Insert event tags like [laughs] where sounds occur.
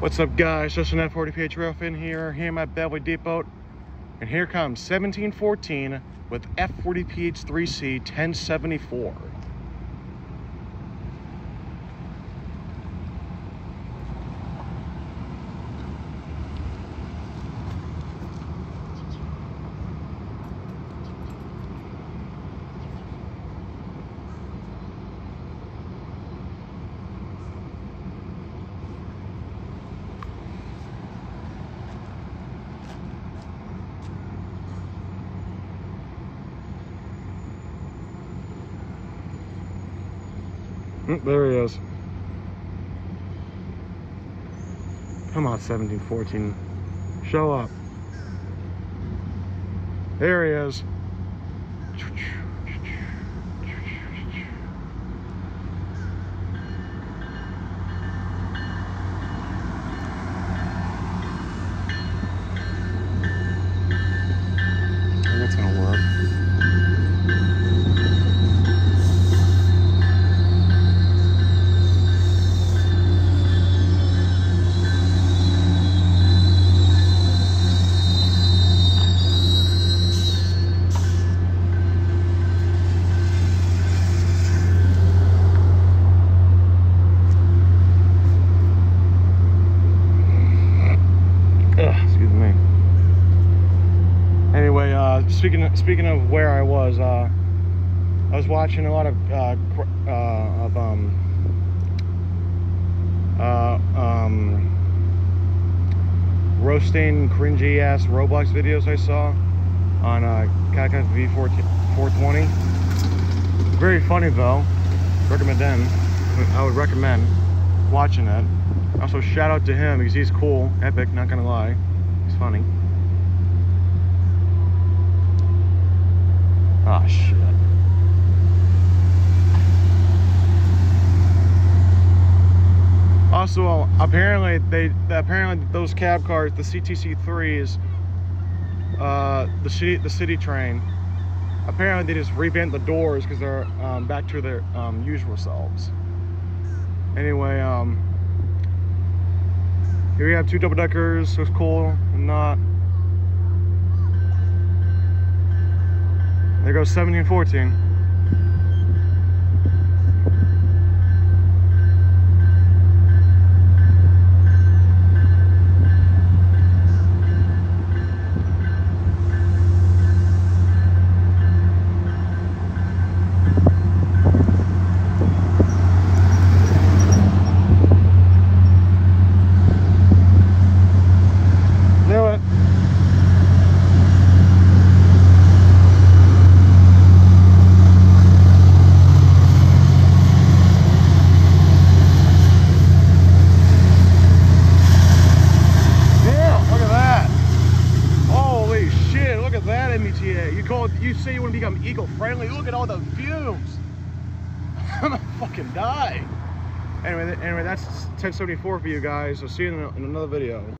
What's up guys, just an F40PH Railfan here, here at Beverly Depot. And here comes 1714 with F40PH 3C 1074. Oh, there he is. Come on, 1714. Show up. There he is. Speaking of, speaking of where I was, uh, I was watching a lot of uh, uh, of um, uh, um, roasting cringy ass Roblox videos I saw on uh, Kaka V420. Very funny though. Recommend them. I would recommend watching it. Also, shout out to him because he's cool, epic, not gonna lie. He's funny. Shit. Also, apparently they apparently those cab cars, the CTC threes, uh, the city the city train, apparently they just revamped the doors because they're um, back to their um, usual selves. Anyway, um, here we have two double deckers, so it's cool and not. There goes 17 and 14. Knew it. Damn, look at that. Holy shit, look at that MBTA. You call you say you want to become eco-friendly, look at all the fumes. [laughs] I'm gonna fucking die. Anyway, anyway, that's 1074 for you guys. I'll see you in another video.